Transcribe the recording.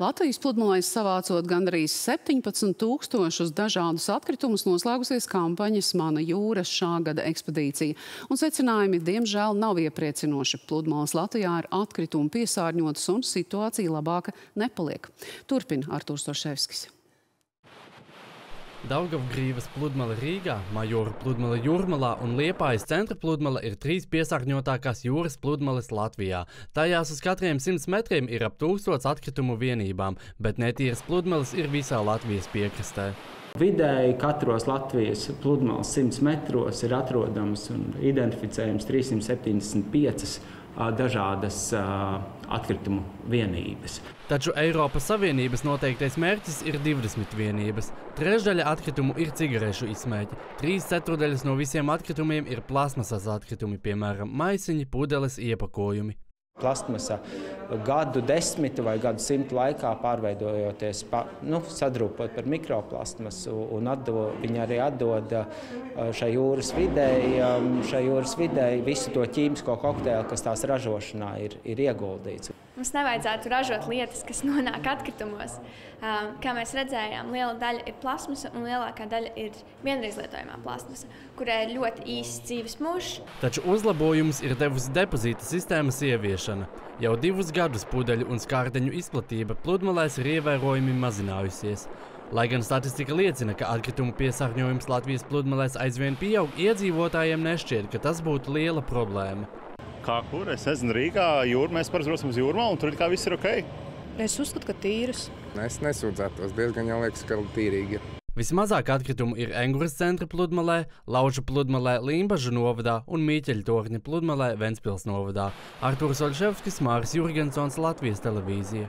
Latvijas pludmalēs savācot gandrīz 17 tūkstošus dažādus atkritumus noslēgusies kampaņas Mana jūras šā gada ekspedīcija. Un secinājumi, diemžēl, nav iepriecinoši. Pludmales Latvijā ir atkritumi piesārņotas un situācija labāka nepaliek. Turpina Artūrs Torševskis. Daugavgrīvas pludmale Rīgā, Majoru pludmale Jūrmalā un Liepājas centra pludmale ir trīs piesārņotākās jūras pludmales Latvijā. Tajās uz katriem 100 metriem ir ap tūkstots atkritumu vienībām, bet netīras pludmales ir visā Latvijas piekrastē. Vidēji katros Latvijas pludmales 100 metros ir atrodams un identificējams 375 dažādas atkritumu vienības. Taču Eiropas Savienības noteiktais mērķis ir 20 vienības. Trešdaļa atkritumu ir cigarešu izsmēķi. Trīs ceturdaļas no visiem atkritumiem ir plasmasas atkritumi, piemēram, maisiņi, pudeles, iepakojumi. Plastmasa gadu desmitu vai gadu simtu laikā pārveidojoties, pa, nu, sadrūpot par mikroplastmasu, un atdo, viņa arī atdod šai jūras videi, šai jūras videi visu to ķīmisko kokteili, kas tās ražošanā ir, ir ieguldīts. Mums nevajadzētu ražot lietas, kas nonāk atkritumos. Kā mēs redzējām, liela daļa ir plasmasa un lielākā daļa ir vienreizlietojamā plasmasa, kurai ir ļoti īsts dzīves mūžs. Taču uzlabojumus ir devusi depozīta sistēmas ieviešana. Jau divus gadus pudeļu un skārdeņu izplatība pludmalēs ir ievērojami mazinājusies. Lai gan statistika liecina, ka atkritumu piesārņojums Latvijas pludmalēs aizvien pieaug, iedzīvotājiem nešķiet, ka tas būtu liela problēma kā kur. Es nezinu, Rīgā jūrā mēs parasti braucam uz jūrmālu, un tur kā viss ir ok. Es uzskatu, ka tīras. Es nesūdzētos, diezgan jau liekas, ka tīrīgi. Vismazāk atkritumu ir Enguras centra pludmalē, Laužu pludmalē, Limbažu novadā un Mīķeļa torņa pludmalē Ventspils novadā. Artūrs Oļševskis, Māris Jurgensons, Latvijas televīzija.